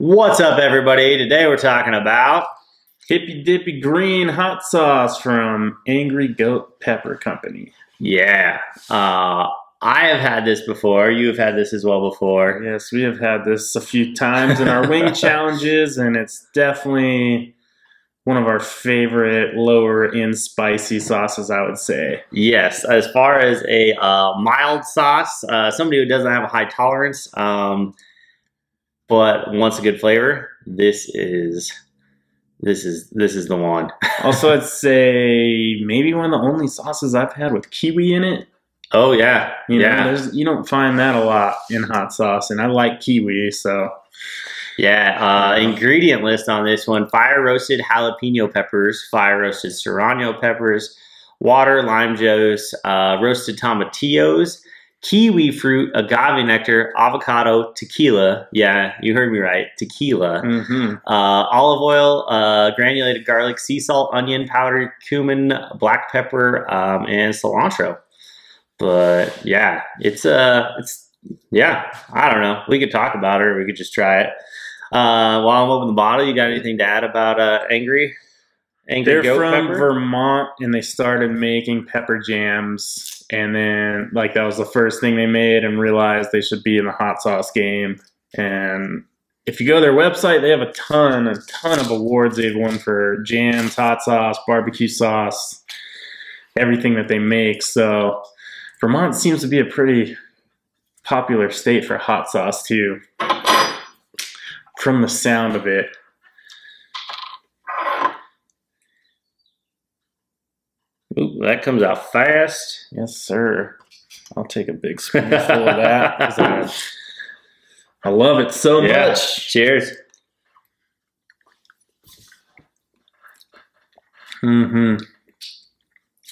What's up, everybody? Today we're talking about Hippy Dippy Green Hot Sauce from Angry Goat Pepper Company. yeah. Uh, I have had this before. You have had this as well before. Yes, we have had this a few times in our wing challenges, and it's definitely one of our favorite lower in spicy sauces, I would say. Yes, as far as a uh, mild sauce, uh, somebody who doesn't have a high tolerance, um, but wants a good flavor, this is this is this is the one. Also, I'd say maybe one of the only sauces I've had with kiwi in it. oh yeah, You know, yeah, there's, you don't find that a lot in hot sauce, and I like kiwi, so yeah. Uh, ingredient list on this one: fire roasted jalapeno peppers, fire roasted serrano peppers, water, lime juice, uh, roasted tomatillos, kiwi fruit, agave nectar, avocado, tequila. Yeah, you heard me right. Tequila. mhm. Uh, olive oil, uh, granulated garlic, sea salt, onion powder, cumin, black pepper, um, and cilantro. But yeah, it's uh, it's yeah. I don't know. We could talk about it, or we could just try it. Uh, while I'm opening the bottle, you got anything to add about uh, angry? Angry They're from pepper? Vermont and they started making pepper jams. And then, like, that was the first thing they made and realized they should be in the hot sauce game. And if you go to their website, they have a ton, a ton of awards they've won for jams, hot sauce, barbecue sauce, everything that they make. So, Vermont seems to be a pretty popular state for hot sauce, too, from the sound of it. That comes out fast. Yes, sir. I'll take a big spoonful of that. I, I love it so Yeah. much. Cheers. hmm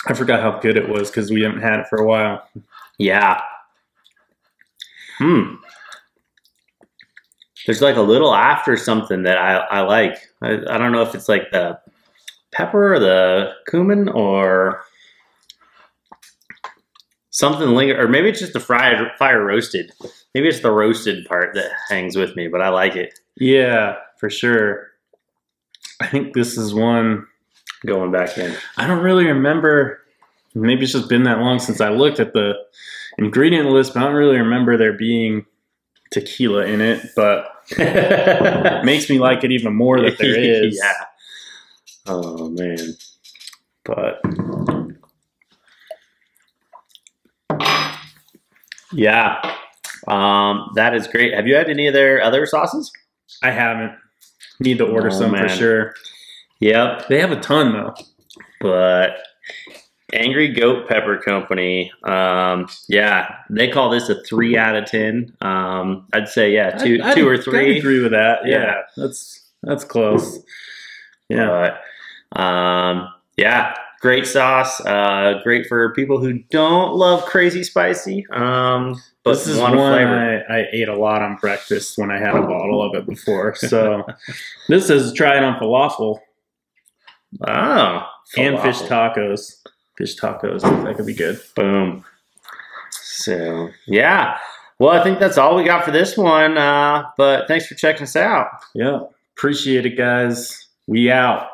I forgot how good it was because we haven't had it for a while. Yeah. Hmm. There's like a little after something that I, I like. I, I don't know if it's like the pepper or the cumin or something linger, or maybe it's just the fried fire roasted. Maybe it's the roasted part that hangs with me, but I like it. Yeah, for sure. I think this is one Going back in. I don't really remember. Maybe it's just been that long since I looked at the ingredient list, but I don't really remember there being tequila in it. But it makes me like it even more that there is. yeah. Oh man. But yeah. Um, that is great. Have you had any of their other sauces? I haven't. Need to order Oh, some man. for sure. Yep. They have a ton though. But Angry Goat Pepper Company, um, yeah, they call this a three out of ten. Um, I'd say yeah, two, I'd- two or three. agree with that. Yeah, Yeah. that's that's close. Yeah, But um, yeah, great sauce. Uh, great for people who don't love crazy spicy. Um, but this is one flavor. I, I ate a lot on breakfast when I had a bottle of it before. So this is try it on falafel Oh, and fish falafel. tacos. Fish tacos that could be good. Boom. So yeah. Well, I think that's all we got for this one. Uh, but thanks for checking us out. Yeah, appreciate it, guys. We out.